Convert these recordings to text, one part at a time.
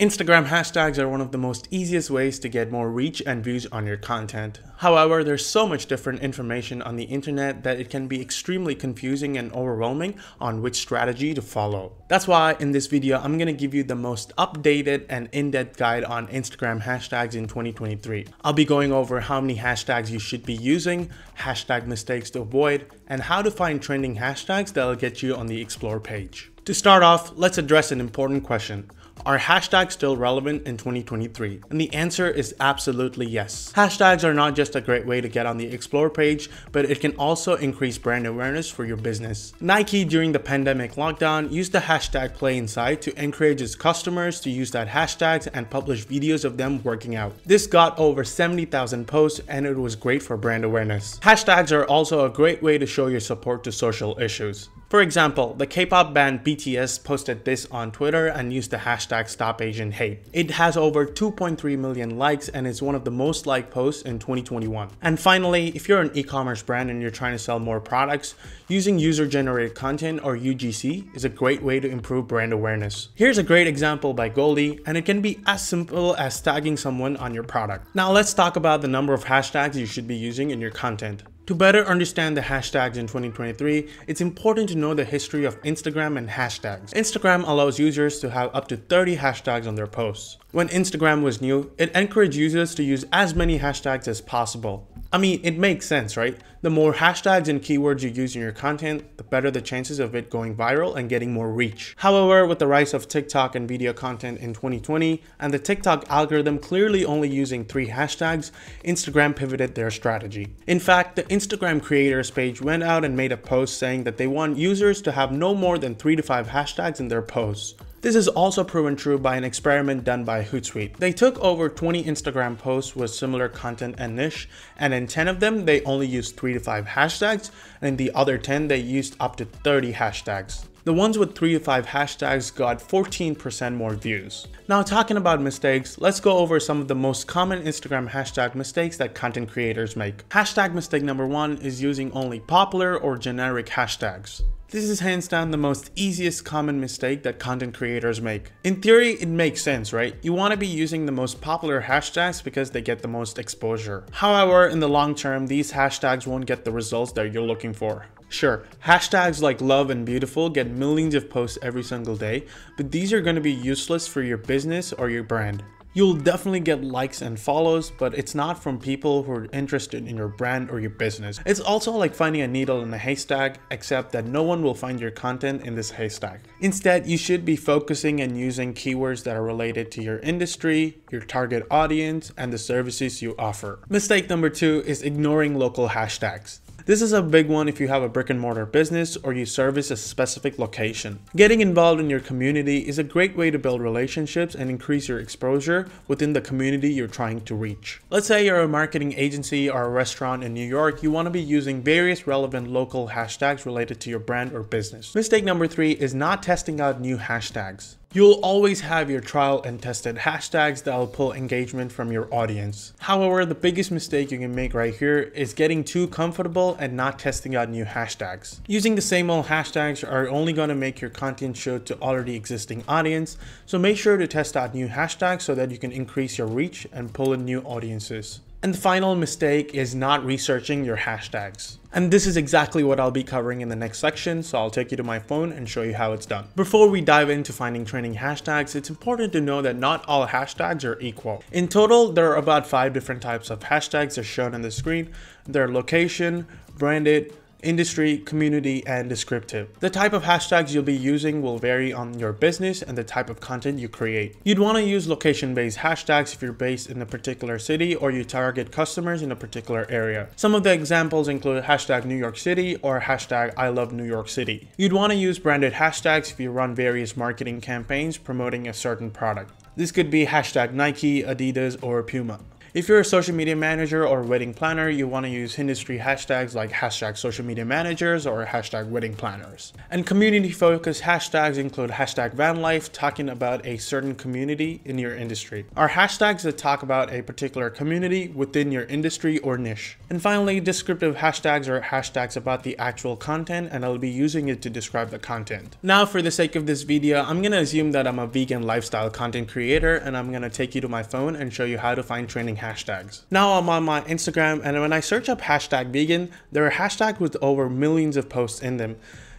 Instagram hashtags are one of the most easiest ways to get more reach and views on your content. However, there's so much different information on the internet that it can be extremely confusing and overwhelming on which strategy to follow. That's why in this video, I'm going to give you the most updated and in-depth guide on Instagram hashtags in 2023. I'll be going over how many hashtags you should be using, hashtag mistakes to avoid, and how to find trending hashtags that'll get you on the explore page. To start off, let's address an important question. Are hashtags still relevant in 2023? And the answer is absolutely yes. Hashtags are not just a great way to get on the Explore page, but it can also increase brand awareness for your business. Nike during the pandemic lockdown used the hashtag play inside to encourage its customers to use that hashtag and publish videos of them working out. This got over 70,000 posts and it was great for brand awareness. Hashtags are also a great way to show your support to social issues. For example, the K-pop band BTS posted this on Twitter and used the hashtag StopAsianHate. It has over 2.3 million likes and is one of the most liked posts in 2021. And finally, if you're an e-commerce brand and you're trying to sell more products, using user-generated content or UGC is a great way to improve brand awareness. Here's a great example by Goldie and it can be as simple as tagging someone on your product. Now let's talk about the number of hashtags you should be using in your content. To better understand the hashtags in 2023, it's important to know the history of Instagram and hashtags. Instagram allows users to have up to 30 hashtags on their posts. When Instagram was new, it encouraged users to use as many hashtags as possible. I mean, it makes sense, right? The more hashtags and keywords you use in your content, the better the chances of it going viral and getting more reach. However, with the rise of TikTok and video content in 2020, and the TikTok algorithm clearly only using three hashtags, Instagram pivoted their strategy. In fact, the Instagram creators page went out and made a post saying that they want users to have no more than three to five hashtags in their posts. This is also proven true by an experiment done by Hootsuite. They took over 20 Instagram posts with similar content and niche, and in 10 of them, they only used 3 to 5 hashtags, and in the other 10, they used up to 30 hashtags. The ones with 3 to 5 hashtags got 14% more views. Now talking about mistakes, let's go over some of the most common Instagram hashtag mistakes that content creators make. Hashtag mistake number 1 is using only popular or generic hashtags. This is hands down the most easiest common mistake that content creators make. In theory, it makes sense, right? You want to be using the most popular hashtags because they get the most exposure. However, in the long term, these hashtags won't get the results that you're looking for. Sure, hashtags like love and beautiful get millions of posts every single day, but these are going to be useless for your business or your brand. You'll definitely get likes and follows, but it's not from people who are interested in your brand or your business. It's also like finding a needle in a haystack, except that no one will find your content in this haystack. Instead, you should be focusing and using keywords that are related to your industry, your target audience, and the services you offer. Mistake number two is ignoring local hashtags. This is a big one if you have a brick and mortar business or you service a specific location. Getting involved in your community is a great way to build relationships and increase your exposure within the community you're trying to reach. Let's say you're a marketing agency or a restaurant in New York, you want to be using various relevant local hashtags related to your brand or business. Mistake number three is not testing out new hashtags. You'll always have your trial and tested hashtags that will pull engagement from your audience. However, the biggest mistake you can make right here is getting too comfortable and not testing out new hashtags. Using the same old hashtags are only going to make your content show to already existing audience, so make sure to test out new hashtags so that you can increase your reach and pull in new audiences. And the final mistake is not researching your hashtags. And this is exactly what I'll be covering in the next section, so I'll take you to my phone and show you how it's done. Before we dive into finding trending hashtags, it's important to know that not all hashtags are equal. In total, there are about five different types of hashtags as shown on the screen. They're location, branded, industry, community, and descriptive. The type of hashtags you'll be using will vary on your business and the type of content you create. You'd want to use location-based hashtags if you're based in a particular city or you target customers in a particular area. Some of the examples include hashtag New York City or hashtag I love New York City. You'd want to use branded hashtags if you run various marketing campaigns promoting a certain product. This could be hashtag Nike, Adidas, or Puma. If you're a social media manager or wedding planner, you want to use industry hashtags like hashtag social media managers or hashtag wedding planners. And community focused hashtags include hashtag van life, talking about a certain community in your industry, are hashtags that talk about a particular community within your industry or niche. And finally, descriptive hashtags are hashtags about the actual content and I'll be using it to describe the content. Now for the sake of this video, I'm going to assume that I'm a vegan lifestyle content creator and I'm going to take you to my phone and show you how to find trending hashtags. Now I'm on my Instagram and when I search up hashtag vegan, there are hashtags with over millions of posts in them.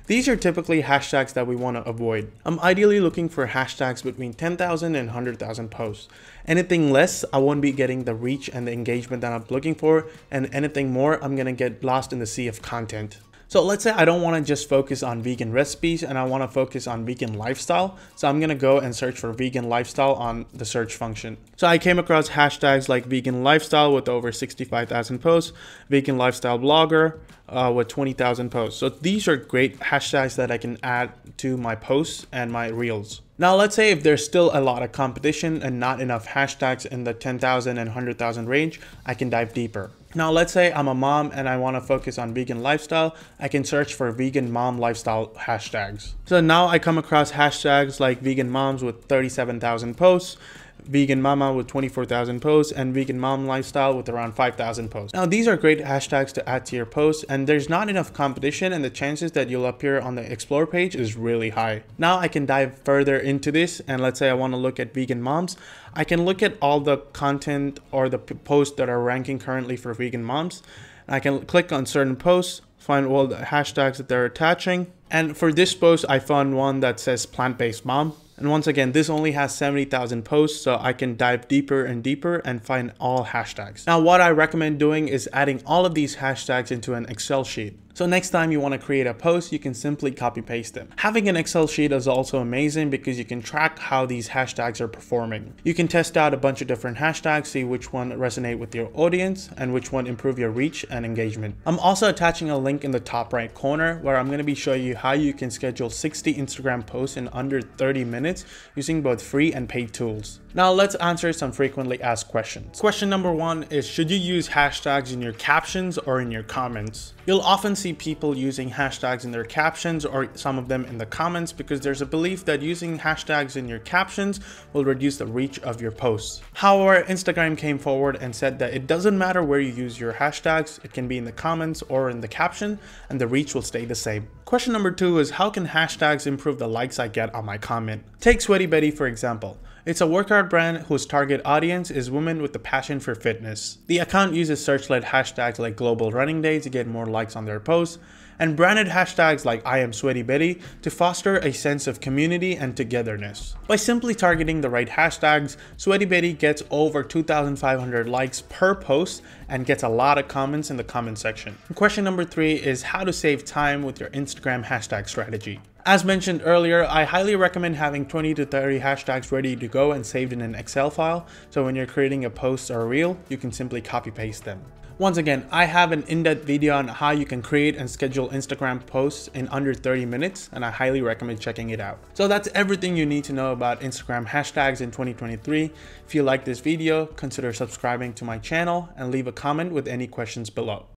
These are typically hashtags that we want to avoid. I'm ideally looking for hashtags between 10,000 and 100,000 posts. Anything less, I won't be getting the reach and the engagement that I'm looking for, and anything more, I'm gonna get lost in the sea of content. So let's say I don't want to just focus on vegan recipes and I want to focus on vegan lifestyle. So I'm going to go and search for vegan lifestyle on the search function. So I came across hashtags like vegan lifestyle with over 65,000 posts, vegan lifestyle blogger uh, with 20,000 posts. So these are great hashtags that I can add to my posts and my reels. Now let's say if there's still a lot of competition and not enough hashtags in the 10,000 and 100,000 range, I can dive deeper. Now let's say I'm a mom and I want to focus on vegan lifestyle, I can search for vegan mom lifestyle hashtags. So now I come across hashtags like vegan moms with 37,000 posts, vegan mama with 24,000 posts, and vegan mom lifestyle with around 5,000 posts. Now these are great hashtags to add to your posts and there's not enough competition and the chances that you'll appear on the explore page is really high. Now I can dive further into this and let's say I want to look at vegan moms. I can look at all the content or the posts that are ranking currently for vegan moms. I can click on certain posts, find all the hashtags that they're attaching. And for this post, I found one that says plant-based mom. And once again, this only has 70,000 posts, so I can dive deeper and deeper and find all hashtags. Now, what I recommend doing is adding all of these hashtags into an Excel sheet. So next time you want to create a post, you can simply copy paste them. Having an Excel sheet is also amazing because you can track how these hashtags are performing. You can test out a bunch of different hashtags, see which one resonate with your audience and which one improve your reach and engagement. I'm also attaching a link in the top right corner where I'm going to be showing you how you can schedule 60 Instagram posts in under 30 minutes using both free and paid tools. Now let's answer some frequently asked questions. Question number one is should you use hashtags in your captions or in your comments? You'll often see people using hashtags in their captions or some of them in the comments because there's a belief that using hashtags in your captions will reduce the reach of your posts. However, Instagram came forward and said that it doesn't matter where you use your hashtags, it can be in the comments or in the caption and the reach will stay the same. Question number two is how can hashtags improve the likes I get on my comment? Take Sweaty Betty for example. It's a workout brand whose target audience is women with a passion for fitness. The account uses search-led hashtags like Global Running Day to get more likes on their posts, and branded hashtags like I am Sweaty Betty to foster a sense of community and togetherness. By simply targeting the right hashtags, Sweaty Betty gets over 2,500 likes per post and gets a lot of comments in the comment section. Question number three is how to save time with your Instagram hashtag strategy. As mentioned earlier, I highly recommend having 20 to 30 hashtags ready to go and saved in an Excel file, so when you're creating a post or a reel, you can simply copy paste them. Once again, I have an in-depth video on how you can create and schedule Instagram posts in under 30 minutes, and I highly recommend checking it out. So that's everything you need to know about Instagram hashtags in 2023. If you like this video, consider subscribing to my channel and leave a comment with any questions below.